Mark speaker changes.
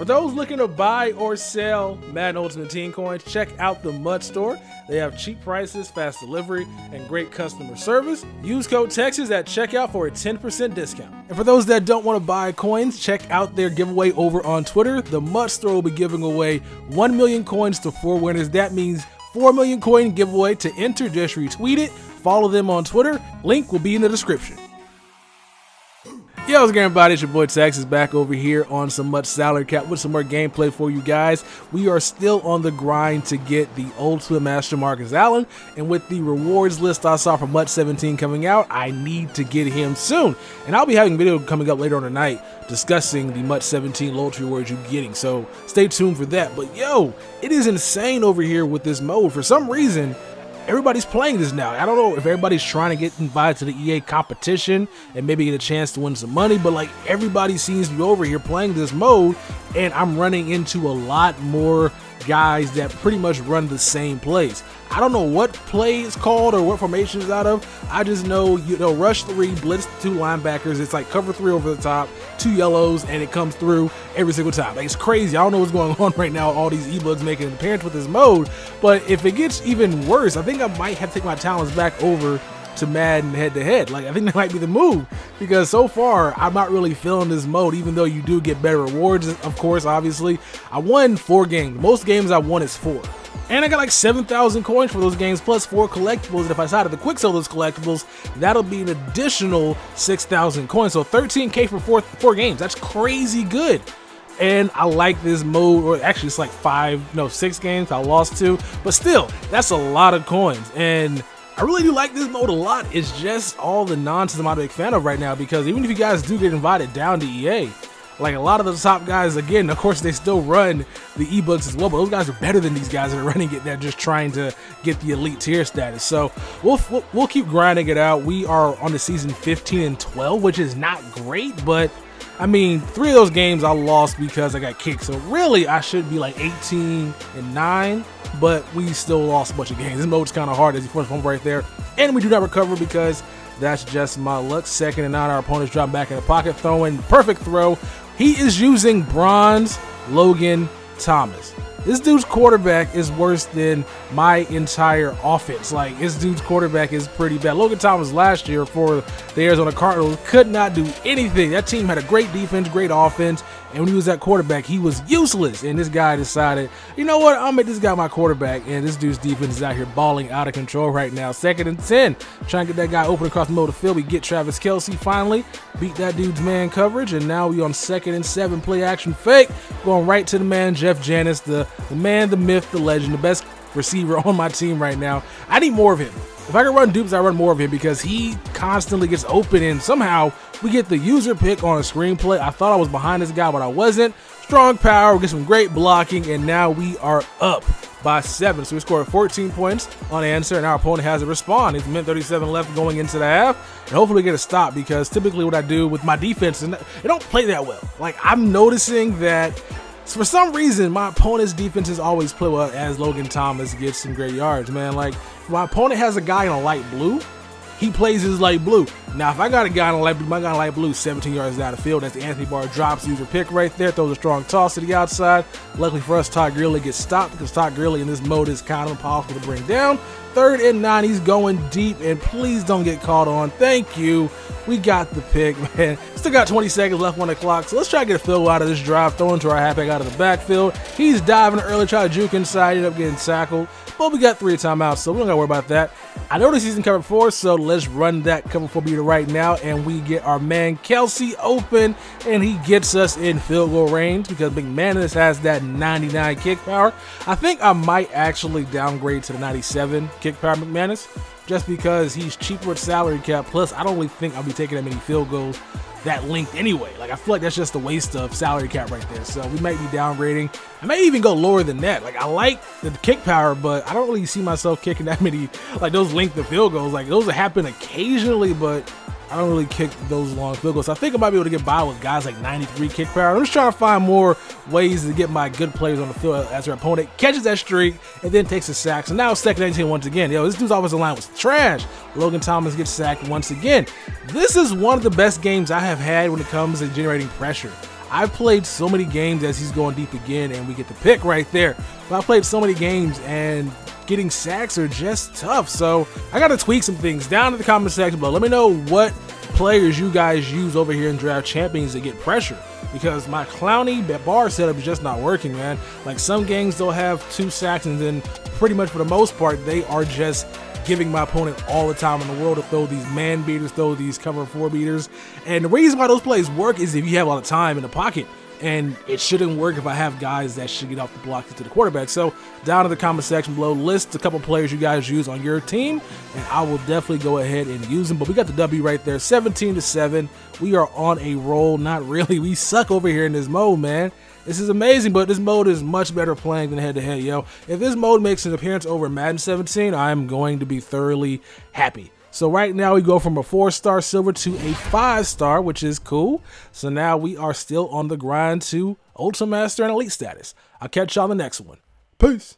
Speaker 1: For those looking to buy or sell Madden Ultimate Team coins, check out the MUT Store. They have cheap prices, fast delivery, and great customer service. Use code Texas at checkout for a 10% discount. And for those that don't want to buy coins, check out their giveaway over on Twitter. The MUT Store will be giving away 1 million coins to four winners. That means 4 million coin giveaway to enter. Just retweet it, follow them on Twitter. Link will be in the description. Yo, what's going everybody? It's your boy Texas back over here on some MUT salary cap with some more gameplay for you guys. We are still on the grind to get the Ultimate Master Marcus Allen, and with the rewards list I saw from MUT 17 coming out, I need to get him soon. And I'll be having a video coming up later on tonight discussing the MUT 17 loyalty rewards you're getting, so stay tuned for that. But yo, it is insane over here with this mode. For some reason, everybody's playing this now. I don't know if everybody's trying to get invited to the EA competition and maybe get a chance to win some money, but like everybody seems to be over here playing this mode, and I'm running into a lot more guys that pretty much run the same plays. I don't know what play it's called or what formation is out of. I just know you know rush three, blitz two linebackers. It's like cover three over the top, two yellows, and it comes through every single time. Like, it's crazy. I don't know what's going on right now. All these e-books making an appearance with this mode, but if it gets even worse, I think I might have to take my talents back over to Madden head to head. Like I think that might be the move because so far I'm not really feeling this mode. Even though you do get better rewards, of course. Obviously, I won four games. Most games I won is four. And I got like 7,000 coins for those games, plus four collectibles. And if I decided to quick sell those collectibles, that'll be an additional 6,000 coins. So 13k for four, four games. That's crazy good. And I like this mode, or actually it's like five, no, six games. I lost two, but still, that's a lot of coins. And I really do like this mode a lot. It's just all the nonsense I'm not a big fan of right now because even if you guys do get invited down to EA, like a lot of the top guys, again, of course, they still run the e-books as well, but those guys are better than these guys that are running it. They're just trying to get the elite tier status. So we'll, we'll, we'll keep grinding it out. We are on the season 15 and 12, which is not great, but I mean, three of those games I lost because I got kicked. So really, I should be like 18 and 9, but we still lost a bunch of games. This mode's kind of hard as you first one right there. And we do not recover because that's just my luck. Second and 9, our opponents drop back in the pocket, throwing perfect throw. He is using bronze Logan Thomas. This dude's quarterback is worse than my entire offense. Like, this dude's quarterback is pretty bad. Logan Thomas last year for the Arizona Cardinals could not do anything. That team had a great defense, great offense, and when he was at quarterback, he was useless. And this guy decided, you know what, I'll make this guy my quarterback. And this dude's defense is out here balling out of control right now. Second and 10, trying to get that guy open across the middle of the field. We get Travis Kelce finally, beat that dude's man coverage, and now we on second and seven, play action fake, going right to the man, Jeff Janis, the the man, the myth, the legend, the best receiver on my team right now. I need more of him. If I can run dupes, I run more of him because he constantly gets open and somehow we get the user pick on a screenplay. I thought I was behind this guy, but I wasn't. Strong power, we get some great blocking, and now we are up by seven. So we scored 14 points on answer, and our opponent has to respond. It's minute 37 left going into the half, and hopefully get a stop because typically what I do with my defense it don't play that well. Like I'm noticing that for some reason, my opponent's defenses always play well as Logan Thomas gets some great yards, man. Like, my opponent has a guy in a light blue, he plays his light blue. Now, if I got a guy in light blue, my guy in light blue, 17 yards down the field, that's the Anthony Barr drops user pick right there, throws a strong toss to the outside. Luckily for us, Todd Gurley gets stopped because Todd Gurley in this mode is kind of impossible to bring down. Third and nine, he's going deep, and please don't get caught on. Thank you. We got the pick, man. Still got 20 seconds left on the clock, so let's try to get a field out of this drive, throw into our halfback out of the backfield. He's diving early, try to juke inside, ended up getting tackled. But we got three timeouts, so we don't got to worry about that. I know the season cover four, so let's run that cover four beater right now, and we get our man Kelce open, and he gets us in field goal range because McManus has that 99 kick power. I think I might actually downgrade to the 97 kick power McManus just because he's cheaper with salary cap. Plus, I don't really think I'll be taking that many field goals that length anyway. Like I feel like that's just a waste of salary cap right there. So we might be downgrading. I may even go lower than that. Like I like the kick power, but I don't really see myself kicking that many like those length of field goals. Like those happen occasionally, but I don't really kick those long field goals. So I think I might be able to get by with guys like 93 kick power. I'm just trying to find more ways to get my good players on the field as their opponent catches that streak and then takes a sack. So now second 18 once again. Yo, this dude's offensive line was trash. Logan Thomas gets sacked once again. This is one of the best games I have had when it comes to generating pressure. I've played so many games as he's going deep again, and we get the pick right there. But I played so many games, and getting sacks are just tough. So I got to tweak some things down in the comment section below. Let me know what players you guys use over here in Draft Champions to get pressure because my Clowney Barr setup is just not working, man. Like some games they'll have two sacks and then pretty much for the most part they are just giving my opponent all the time in the world to throw these man beaters, throw these cover four beaters. And the reason why those plays work is if you have a lot of time in the pocket and it shouldn't work if I have guys that should get off the block to the quarterback. So down in the comment section below, list a couple players you guys use on your team, and I will definitely go ahead and use them. But we got the W right there, 17 to 7. We are on a roll. Not really. We suck over here in this mode, man. This is amazing, but this mode is much better playing than head to head, yo. If this mode makes an appearance over Madden 17, I'm going to be thoroughly happy. So right now we go from a four star silver to a five star, which is cool. So now we are still on the grind to Ultimate Master and Elite status. I'll catch y'all the next one. Peace.